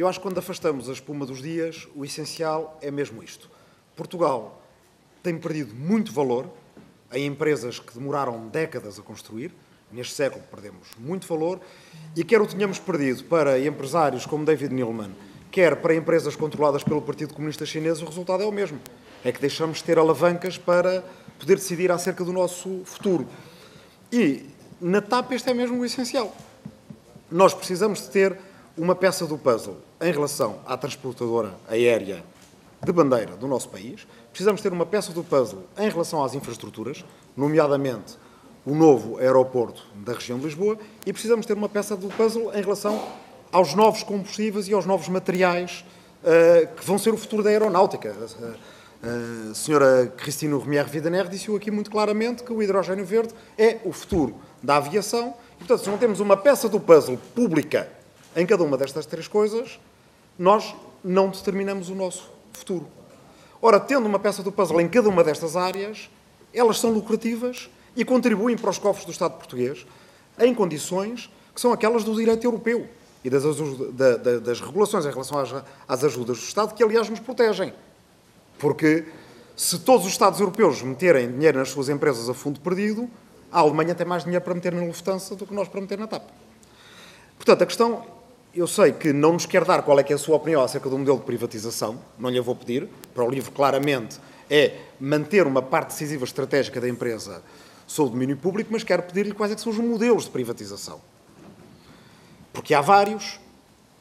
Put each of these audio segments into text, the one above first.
Eu acho que quando afastamos a espuma dos dias, o essencial é mesmo isto. Portugal tem perdido muito valor em empresas que demoraram décadas a construir. Neste século perdemos muito valor. E quer o tenhamos perdido para empresários como David Neilman, quer para empresas controladas pelo Partido Comunista Chinês, o resultado é o mesmo. É que deixamos de ter alavancas para poder decidir acerca do nosso futuro. E na TAP este é mesmo o essencial. Nós precisamos de ter uma peça do puzzle em relação à transportadora aérea de bandeira do nosso país. Precisamos ter uma peça do puzzle em relação às infraestruturas, nomeadamente o novo aeroporto da região de Lisboa, e precisamos ter uma peça do puzzle em relação aos novos combustíveis e aos novos materiais uh, que vão ser o futuro da aeronáutica. Uh, a senhora Cristina Romier Vidaner disse aqui muito claramente que o hidrogênio verde é o futuro da aviação. E, portanto, se não temos uma peça do puzzle pública em cada uma destas três coisas, nós não determinamos o nosso futuro. Ora, tendo uma peça do puzzle em cada uma destas áreas, elas são lucrativas e contribuem para os cofres do Estado português em condições que são aquelas do direito europeu e das, das regulações em relação às, às ajudas do Estado, que aliás nos protegem. Porque se todos os Estados europeus meterem dinheiro nas suas empresas a fundo perdido, a Alemanha tem mais dinheiro para meter na Lufthansa do que nós para meter na TAP. Portanto, a questão, eu sei que não nos quer dar qual é que é a sua opinião acerca do modelo de privatização, não lhe vou pedir, para o livro claramente é manter uma parte decisiva estratégica da empresa sob o domínio público, mas quero pedir-lhe quais é são os modelos de privatização. Porque há vários,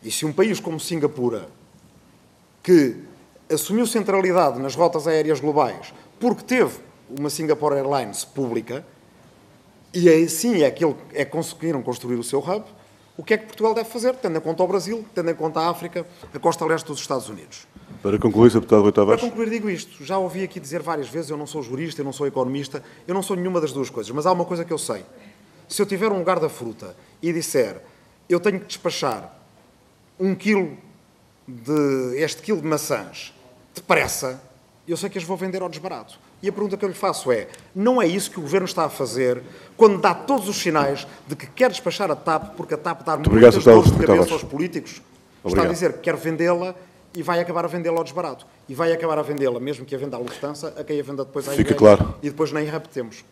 e se um país como Singapura, que assumiu centralidade nas rotas aéreas globais porque teve uma Singapore Airlines pública, e assim é que é que conseguiram construir o seu hub, o que é que Portugal deve fazer, tendo em conta o Brasil, tendo em conta a África, a costa leste dos Estados Unidos. Para concluir, Sr. Deputado Rui Tavares. Para concluir, digo isto. Já ouvi aqui dizer várias vezes, eu não sou jurista, eu não sou economista, eu não sou nenhuma das duas coisas, mas há uma coisa que eu sei. Se eu tiver um lugar da fruta e disser eu tenho que despachar um quilo de este quilo de maçãs depressa, eu sei que as vou vender ao desbarato. E a pergunta que eu lhe faço é: não é isso que o Governo está a fazer quando dá todos os sinais de que quer despachar a TAP porque a TAP dá Muito muitas dores de cabeça aos políticos? Obrigado. Está a dizer que quer vendê-la e vai acabar a vendê-la ao desbarato. E vai acabar a vendê-la, mesmo que a venda à Lufthansa, a quem a venda depois à Fica claro. E depois nem repetemos.